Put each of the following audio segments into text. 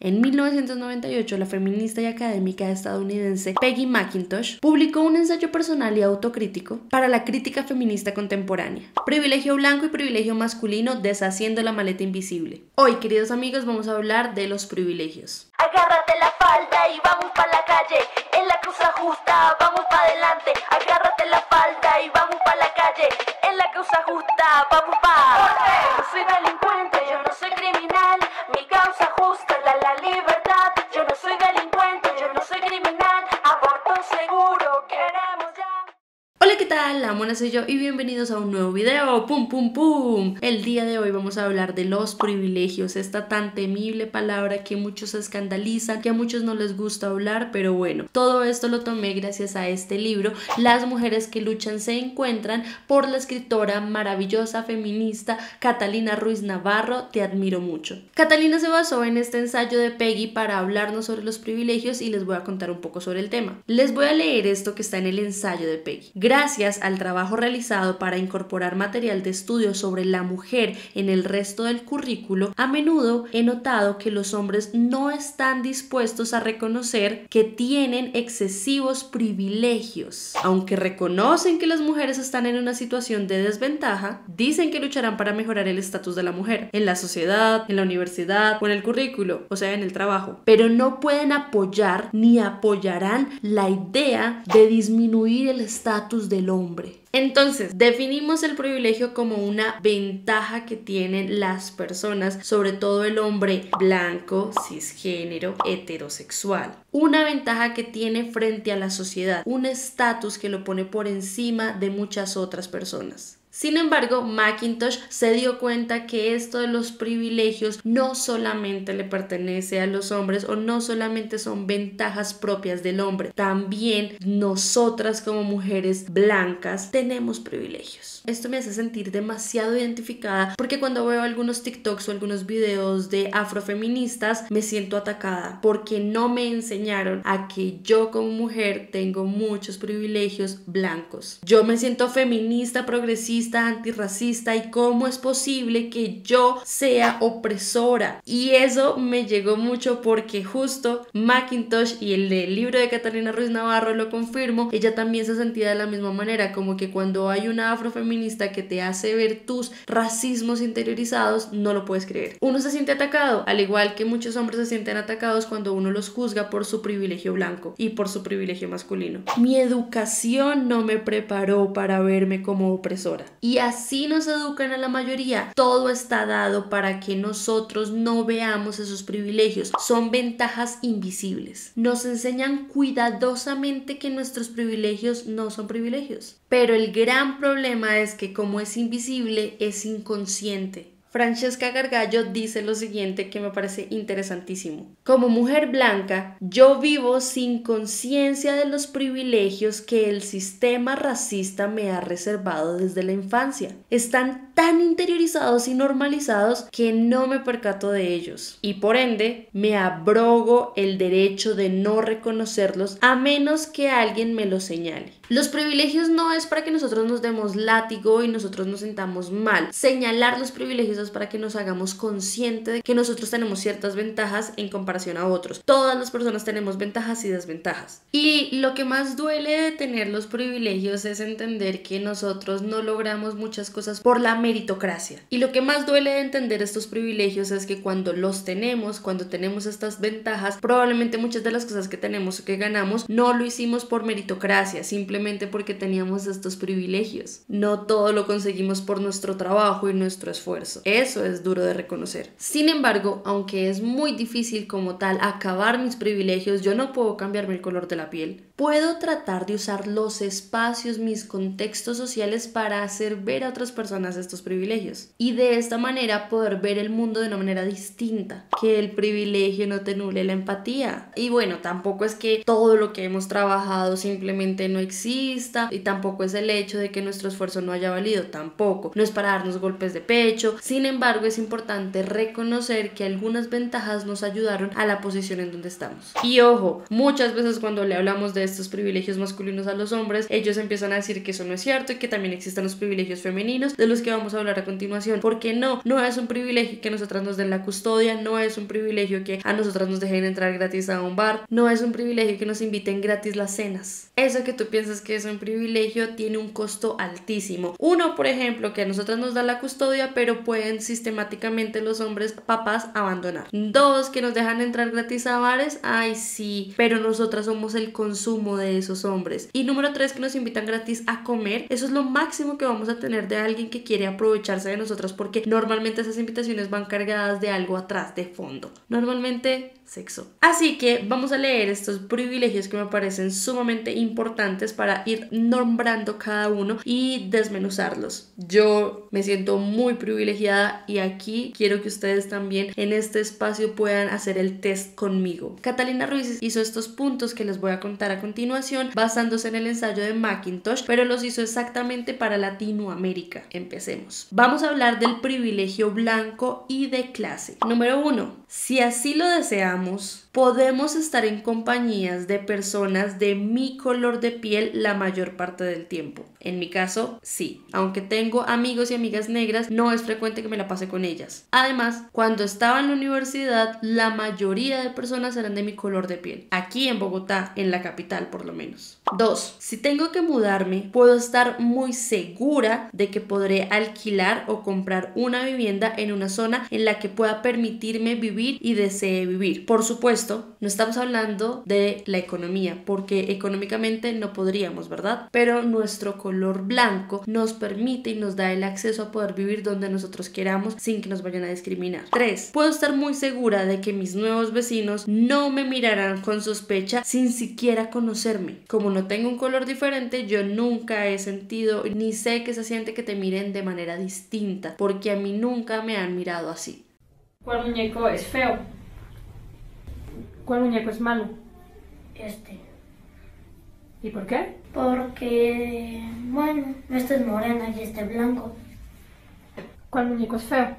En 1998, la feminista y académica estadounidense Peggy McIntosh publicó un ensayo personal y autocrítico para la crítica feminista contemporánea. Privilegio blanco y privilegio masculino deshaciendo la maleta invisible. Hoy, queridos amigos, vamos a hablar de los privilegios. Agárrate la falda y vamos para la calle. En la cruz justa, vamos para adelante. Agárrate la falda y vamos para la calle. En la cruz justa, vamos para. No soy delincuente, yo no soy criminal. Mi causa justa la, la libertad. ¿Qué tal? La mona soy yo y bienvenidos a un nuevo video. ¡Pum, pum, pum! El día de hoy vamos a hablar de los privilegios, esta tan temible palabra que muchos escandalizan, que a muchos no les gusta hablar, pero bueno, todo esto lo tomé gracias a este libro, Las mujeres que luchan se encuentran, por la escritora maravillosa feminista Catalina Ruiz Navarro, te admiro mucho. Catalina se basó en este ensayo de Peggy para hablarnos sobre los privilegios y les voy a contar un poco sobre el tema. Les voy a leer esto que está en el ensayo de Peggy. Gracias al trabajo realizado para incorporar material de estudio sobre la mujer en el resto del currículo, a menudo he notado que los hombres no están dispuestos a reconocer que tienen excesivos privilegios. Aunque reconocen que las mujeres están en una situación de desventaja, dicen que lucharán para mejorar el estatus de la mujer en la sociedad, en la universidad o en el currículo, o sea, en el trabajo. Pero no pueden apoyar ni apoyarán la idea de disminuir el estatus del hombre. Entonces, definimos el privilegio como una ventaja que tienen las personas, sobre todo el hombre blanco, cisgénero, heterosexual. Una ventaja que tiene frente a la sociedad, un estatus que lo pone por encima de muchas otras personas. Sin embargo, Macintosh se dio cuenta que esto de los privilegios no solamente le pertenece a los hombres o no solamente son ventajas propias del hombre, también nosotras como mujeres blancas tenemos privilegios. Esto me hace sentir demasiado identificada porque cuando veo algunos TikToks o algunos videos de afrofeministas me siento atacada porque no me enseñaron a que yo como mujer tengo muchos privilegios blancos. Yo me siento feminista, progresista, antirracista y cómo es posible que yo sea opresora. Y eso me llegó mucho porque justo Macintosh y el, libro de Catalina Ruiz Navarro lo confirmo, ella también se sentía de la misma manera, como que cuando hay una afrofeminista que te hace ver tus racismos interiorizados, no lo puedes creer. Uno se siente atacado, al igual que muchos hombres se sienten atacados cuando uno los juzga por su privilegio blanco y por su privilegio masculino. Mi educación no me preparó para verme como opresora. Y así nos educan a la mayoría. Todo está dado para que nosotros no veamos esos privilegios. Son ventajas invisibles. Nos enseñan cuidadosamente que nuestros privilegios no son privilegios. Pero el gran problema es que como es invisible, es inconsciente. Francesca Gargallo dice lo siguiente que me parece interesantísimo. Como mujer blanca, yo vivo sin conciencia de los privilegios que el sistema racista me ha reservado desde la infancia. Están tan interiorizados y normalizados que no me percato de ellos y por ende me abrogo el derecho de no reconocerlos a menos que alguien me los señale. Los privilegios no es para que nosotros nos demos látigo y nosotros nos sentamos mal. Señalar los privilegios es para que nos hagamos consciente de que nosotros tenemos ciertas ventajas en comparación a otros. Todas las personas tenemos ventajas y desventajas. Y lo que más duele de tener los privilegios es entender que nosotros no logramos muchas cosas por la meritocracia. Y lo que más duele de entender estos privilegios es que cuando los tenemos, cuando tenemos estas ventajas, probablemente muchas de las cosas que tenemos o que ganamos no lo hicimos por meritocracia, simplemente porque teníamos estos privilegios. No todo lo conseguimos por nuestro trabajo y nuestro esfuerzo. Eso es duro de reconocer. Sin embargo, aunque es muy difícil como tal acabar mis privilegios, yo no puedo cambiarme el color de la piel. Puedo tratar de usar los espacios, mis contextos sociales para hacer ver a otras personas estos privilegios y de esta manera poder ver el mundo de una manera distinta, que el privilegio no te nule la empatía. Y bueno, tampoco es que todo lo que hemos trabajado simplemente no exista y tampoco es el hecho de que nuestro esfuerzo no haya valido, tampoco. No es para darnos golpes de pecho, sin embargo es importante reconocer que algunas ventajas nos ayudaron a la posición en donde estamos. Y ojo, muchas veces cuando le hablamos de estos privilegios masculinos a los hombres, ellos empiezan a decir que eso no es cierto y que también existen los privilegios femeninos de los que vamos a hablar a continuación. Porque no, no es un privilegio que nosotras nos den la custodia, no es un privilegio que a nosotras nos dejen entrar gratis a un bar, no es un privilegio que nos inviten gratis las cenas. Eso que tú piensas que es un privilegio tiene un costo altísimo. Uno, por ejemplo, que a nosotras nos da la custodia, pero pueden sistemáticamente los hombres papás abandonar. Dos, que nos dejan entrar gratis a bares, ay sí, pero nosotras somos el consumo de esos hombres. Y número tres, que nos invitan gratis a comer, eso es lo máximo que vamos a tener de alguien que quiere aprovecharse de nosotras porque normalmente esas invitaciones van cargadas de algo atrás, de fondo. Normalmente sexo. Así que vamos a leer estos privilegios que me parecen sumamente importantes para ir nombrando cada uno y desmenuzarlos. Yo me siento muy privilegiada y aquí quiero que ustedes también en este espacio puedan hacer el test conmigo. Catalina Ruiz hizo estos puntos que les voy a contar a continuación basándose en el ensayo de Macintosh, pero los hizo exactamente para Latinoamérica. Empecemos. Vamos a hablar del privilegio blanco y de clase. Número uno, si así lo deseamos, podemos estar en compañías de personas de mi color de piel la mayor parte del tiempo. En mi caso, sí. Aunque tengo amigos y amigas negras, no es frecuente que me la pase con ellas. Además, cuando estaba en la universidad, la mayoría de personas eran de mi color de piel. Aquí en Bogotá, en la capital por lo menos. 2. Si tengo que mudarme, puedo estar muy segura de que podré alquilar o comprar una vivienda en una zona en la que pueda permitirme vivir y desee vivir. Por supuesto, no estamos hablando de la economía, porque económicamente no podríamos, ¿verdad? Pero nuestro color blanco nos permite y nos da el acceso a poder vivir donde nosotros queramos sin que nos vayan a discriminar. 3. Puedo estar muy segura de que mis nuevos vecinos no me mirarán con sospecha sin siquiera conocerme. Como no tengo un color diferente, yo nunca he sentido ni sé que se siente que te miren de manera distinta, porque a mí nunca me han mirado así. ¿Cuál muñeco es feo? ¿Cuál muñeco es malo? Este. ¿Y por qué? Porque, bueno, este es morena y este es blanco. ¿Cuál muñeco es feo?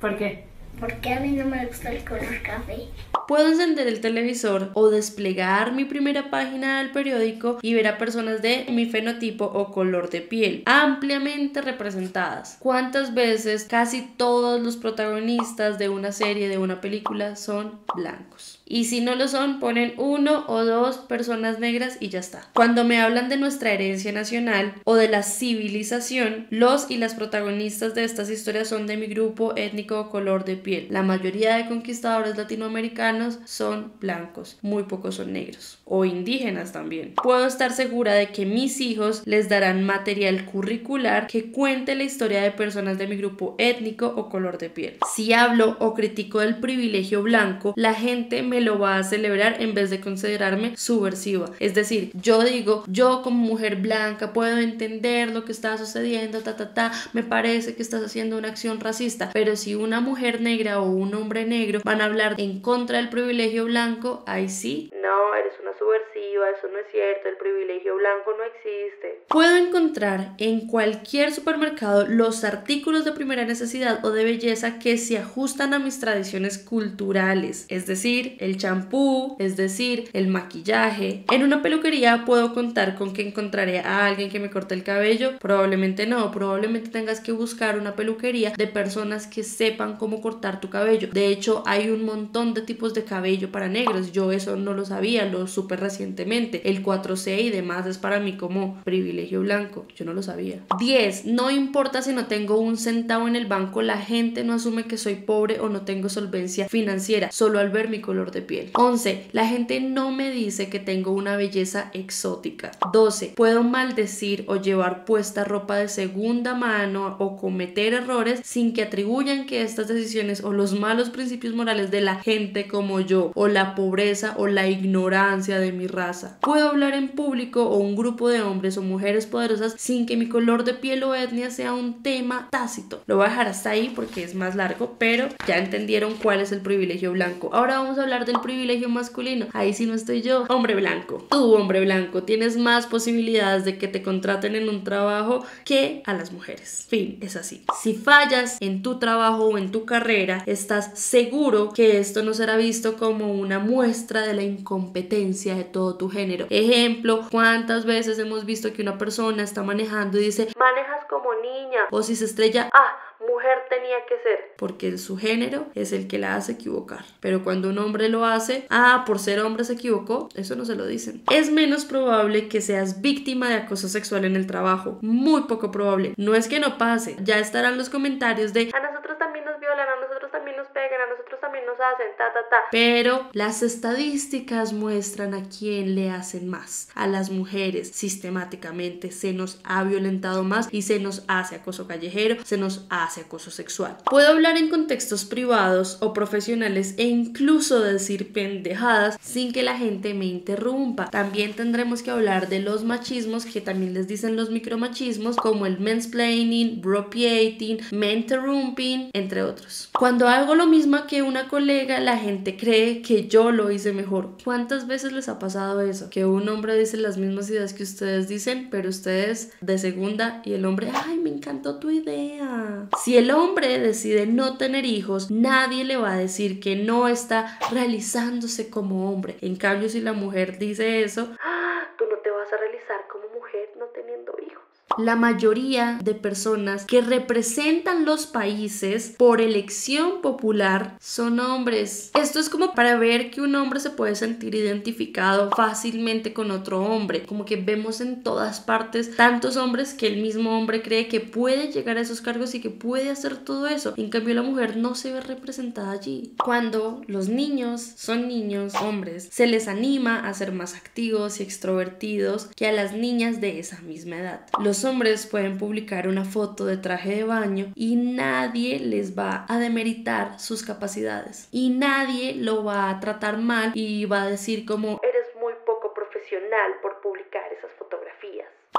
¿Por qué? Porque a mí no me gusta el color café. Puedo encender el televisor o desplegar mi primera página del periódico y ver a personas de mi fenotipo o color de piel ampliamente representadas. ¿Cuántas veces casi todos los protagonistas de una serie, de una película son blancos? Y si no lo son, ponen uno o dos personas negras y ya está. Cuando me hablan de nuestra herencia nacional o de la civilización, los y las protagonistas de estas historias son de mi grupo étnico o color de piel. La mayoría de conquistadores latinoamericanos son blancos, muy pocos son negros o indígenas también. Puedo estar segura de que mis hijos les darán material curricular que cuente la historia de personas de mi grupo étnico o color de piel. Si hablo o critico el privilegio blanco, la gente me lo va a celebrar en vez de considerarme subversiva. Es decir, yo digo, yo como mujer blanca puedo entender lo que está sucediendo, ta, ta, ta, me parece que estás haciendo una acción racista, pero si una mujer negra o un hombre negro van a hablar en contra del privilegio blanco, ahí sí. No, eres subversiva, eso no es cierto, el privilegio blanco no existe. Puedo encontrar en cualquier supermercado los artículos de primera necesidad o de belleza que se ajustan a mis tradiciones culturales, es decir, el champú, es decir, el maquillaje. En una peluquería puedo contar con que encontraré a alguien que me corte el cabello, probablemente no, probablemente tengas que buscar una peluquería de personas que sepan cómo cortar tu cabello. De hecho, hay un montón de tipos de cabello para negros, yo eso no lo sabía, lo supe recientemente. El 4C y demás es para mí como privilegio blanco, yo no lo sabía. 10. No importa si no tengo un centavo en el banco, la gente no asume que soy pobre o no tengo solvencia financiera, solo al ver mi color de piel. 11. La gente no me dice que tengo una belleza exótica. 12. Puedo maldecir o llevar puesta ropa de segunda mano o cometer errores sin que atribuyan que estas decisiones o los malos principios morales de la gente como yo o la pobreza o la ignorancia de mi raza. Puedo hablar en público o un grupo de hombres o mujeres poderosas sin que mi color de piel o etnia sea un tema tácito. Lo voy a dejar hasta ahí porque es más largo, pero ya entendieron cuál es el privilegio blanco. Ahora vamos a hablar del privilegio masculino. Ahí sí no estoy yo. Hombre blanco. Tú, hombre blanco, tienes más posibilidades de que te contraten en un trabajo que a las mujeres. Fin, es así. Si fallas en tu trabajo o en tu carrera, estás seguro que esto no será visto como una muestra de la incompetencia de todo tu género. Ejemplo, ¿cuántas veces hemos visto que una persona está manejando y dice, manejas como niña? O si se estrella, ah, mujer tenía que ser. Porque su género es el que la hace equivocar. Pero cuando un hombre lo hace, ah, por ser hombre se equivocó, eso no se lo dicen. Es menos probable que seas víctima de acoso sexual en el trabajo. Muy poco probable. No es que no pase. Ya estarán los comentarios de, a nosotros también nos violan, a nosotros también nos pegan, a nosotros también nos hacen, Pero las estadísticas muestran a quién le hacen más. A las mujeres sistemáticamente se nos ha violentado más y se nos hace acoso callejero, se nos hace acoso sexual. Puedo hablar en contextos privados o profesionales e incluso decir pendejadas sin que la gente me interrumpa. También tendremos que hablar de los machismos que también les dicen los micromachismos como el mansplaining, bropiating, mentorumping, entre otros. Cuando hago lo mismo que una colega, la gente cree que yo lo hice mejor. ¿Cuántas veces les ha pasado eso? Que un hombre dice las mismas ideas que ustedes dicen, pero ustedes de segunda y el hombre, ay, me encantó tu idea. Si el hombre decide no tener hijos, nadie le va a decir que no está realizándose como hombre. En cambio, si la mujer dice eso. La mayoría de personas que representan los países por elección popular son hombres. Esto es como para ver que un hombre se puede sentir identificado fácilmente con otro hombre. Como que vemos en todas partes tantos hombres que el mismo hombre cree que puede llegar a esos cargos y que puede hacer todo eso. En cambio la mujer no se ve representada allí. Cuando los niños son niños, hombres, se les anima a ser más activos y extrovertidos que a las niñas de esa misma edad. Los hombres pueden publicar una foto de traje de baño y nadie les va a demeritar sus capacidades y nadie lo va a tratar mal y va a decir como eres muy poco profesional.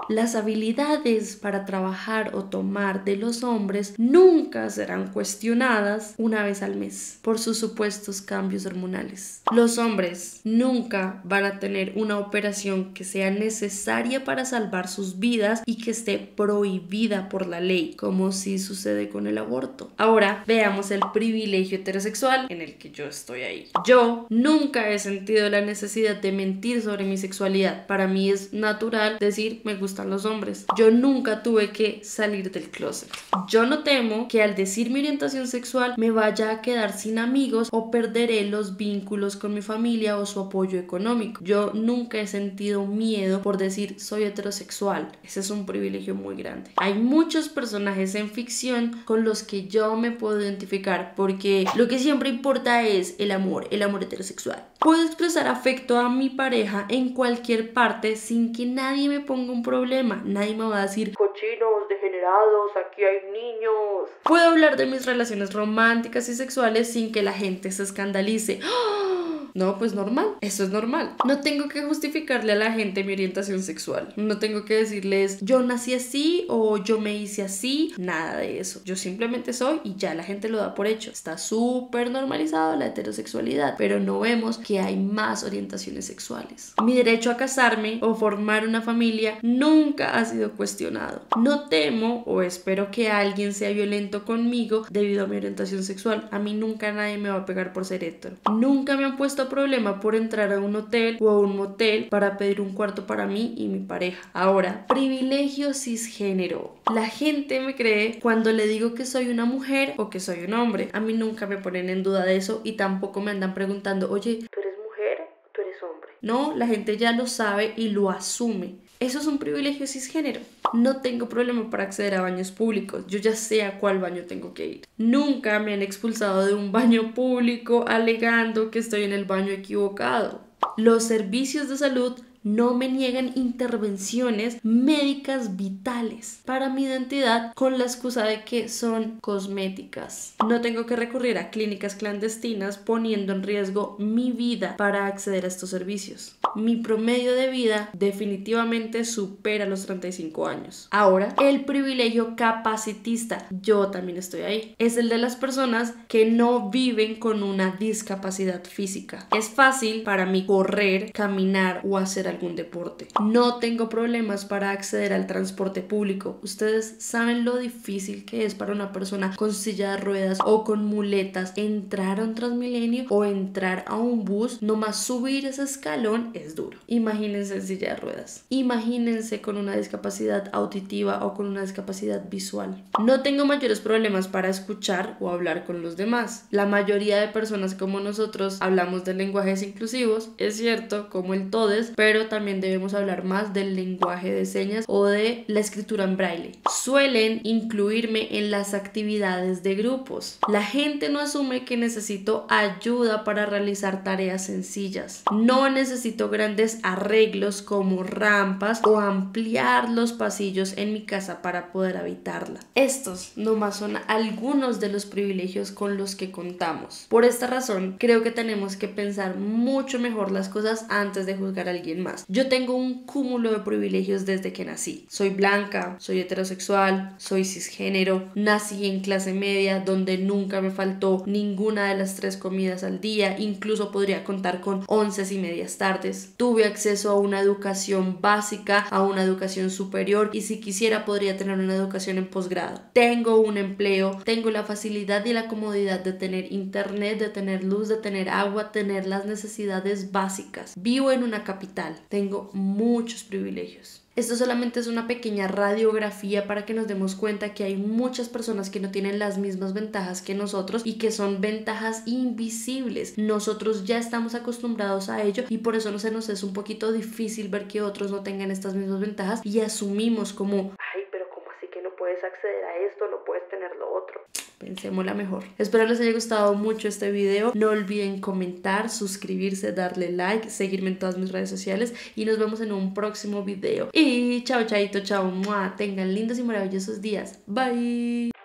Las habilidades para trabajar o tomar de los hombres nunca serán cuestionadas una vez al mes por sus supuestos cambios hormonales. Los hombres nunca van a tener una operación que sea necesaria para salvar sus vidas y que esté prohibida por la ley, como si sucede con el aborto. Ahora veamos el privilegio heterosexual en el que yo estoy ahí. Yo nunca he sentido la necesidad de mentir sobre mi sexualidad. Para mí es natural decir me gustan los hombres. Yo nunca tuve que salir del closet. Yo no temo que al decir mi orientación sexual me vaya a quedar sin amigos o perderé los vínculos con mi familia o su apoyo económico. Yo nunca he sentido miedo por decir soy heterosexual. Ese es un privilegio muy grande. Hay muchos personajes en ficción con los que yo me puedo identificar porque lo que siempre importa es el amor, el amor heterosexual. Puedo expresar afecto a mi pareja en cualquier parte sin que nadie me ponga un problema. Nadie me va a decir cochinos, degenerados, aquí hay niños. Puedo hablar de mis relaciones románticas y sexuales sin que la gente se escandalice. ¡Ah! No, pues normal, eso es normal. No tengo que justificarle a la gente mi orientación sexual. No tengo que decirles yo nací así o yo me hice así. Nada de eso. Yo simplemente soy y ya la gente lo da por hecho. Está súper normalizado la heterosexualidad, pero no vemos que hay más orientaciones sexuales. Mi derecho a casarme o formar una familia nunca ha sido cuestionado. No temo o espero que alguien sea violento conmigo debido a mi orientación sexual. A mí nunca nadie me va a pegar por ser hetero. Nunca me han puesto problema por entrar a un hotel o a un motel para pedir un cuarto para mí y mi pareja. Ahora, privilegio cisgénero. La gente me cree cuando le digo que soy una mujer o que soy un hombre. A mí nunca me ponen en duda de eso y tampoco me andan preguntando, oye, ¿tú eres mujer o tú eres hombre? No, la gente ya lo sabe y lo asume. Eso es un privilegio cisgénero. No tengo problema para acceder a baños públicos. Yo ya sé a cuál baño tengo que ir. Nunca me han expulsado de un baño público alegando que estoy en el baño equivocado. Los servicios de salud no me niegan intervenciones médicas vitales para mi identidad con la excusa de que son cosméticas. No tengo que recurrir a clínicas clandestinas poniendo en riesgo mi vida para acceder a estos servicios. Mi promedio de vida definitivamente supera los 35 años. Ahora, el privilegio capacitista, yo también estoy ahí, es el de las personas que no viven con una discapacidad física. Es fácil para mí correr, caminar o hacer algún deporte. No tengo problemas para acceder al transporte público. Ustedes saben lo difícil que es para una persona con silla de ruedas o con muletas entrar a un transmilenio o entrar a un bus, nomás subir ese escalón es duro. Imagínense en silla de ruedas. Imagínense con una discapacidad auditiva o con una discapacidad visual. No tengo mayores problemas para escuchar o hablar con los demás. La mayoría de personas como nosotros hablamos de lenguajes inclusivos, es cierto, como el TODES, pero también debemos hablar más del lenguaje de señas o de la escritura en braille. Suelen incluirme en las actividades de grupos. La gente no asume que necesito ayuda para realizar tareas sencillas. No necesito grandes arreglos como rampas o ampliar los pasillos en mi casa para poder habitarla. Estos nomás son algunos de los privilegios con los que contamos. Por esta razón, creo que tenemos que pensar mucho mejor las cosas antes de juzgar a alguien más. Yo tengo un cúmulo de privilegios desde que nací. Soy blanca, soy heterosexual, soy cisgénero, nací en clase media donde nunca me faltó ninguna de las tres comidas al día, incluso podría contar con once y medias tardes. Tuve acceso a una educación básica, a una educación superior y si quisiera podría tener una educación en posgrado. Tengo un empleo, tengo la facilidad y la comodidad de tener internet, de tener luz, de tener agua, tener las necesidades básicas. Vivo en una capital, tengo muchos privilegios. Esto solamente es una pequeña radiografía para que nos demos cuenta que hay muchas personas que no tienen las mismas ventajas que nosotros y que son ventajas invisibles. Nosotros ya estamos acostumbrados a ello y por eso no se nos es un poquito difícil ver que otros no tengan estas mismas ventajas y asumimos como, ay, pero ¿cómo así que no puedes acceder a esto, no puedes tener lo otro? Pensémosla mejor. Espero les haya gustado mucho este video. No olviden comentar, suscribirse, darle like, seguirme en todas mis redes sociales y nos vemos en un próximo video. Y chao, chaito, chao, mua. Tengan lindos y maravillosos días. Bye.